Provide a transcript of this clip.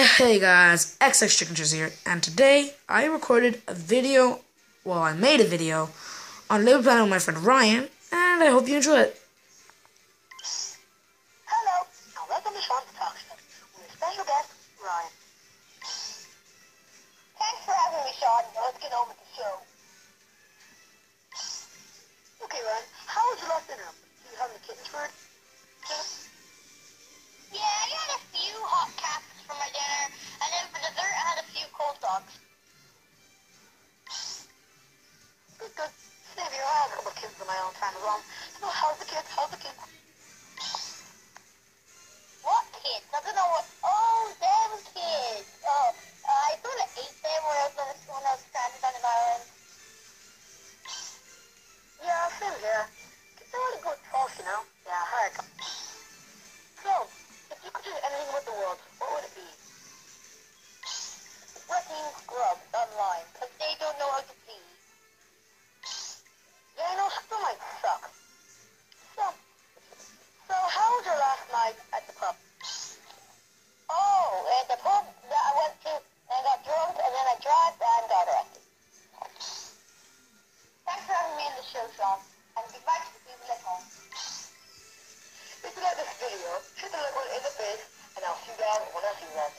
Hey guys, XX Chickens here, and today I recorded a video, well, I made a video on Live Planet with my friend Ryan, and I hope you enjoy it. Hello, and welcome to Sean's Talk Show with special guest Ryan. Thanks for having me, Sean. Let's get on with the show. Okay, Ryan, how was your last dinner? Did you have the kittens? dogs. Good, good. Save your ass. All the kids in my own time as well. You how's the kids scrubs online because they don't know how to bleed. Yeah, I know might suck. So, so how was your last night at the pub? Oh, at the pub that I went to I got drunk and then I drank and got arrested. Thanks for having me in the show, Sean. And goodbye to the people at home. If you like this video, hit the like button in the face and I'll see you guys when I see you guys.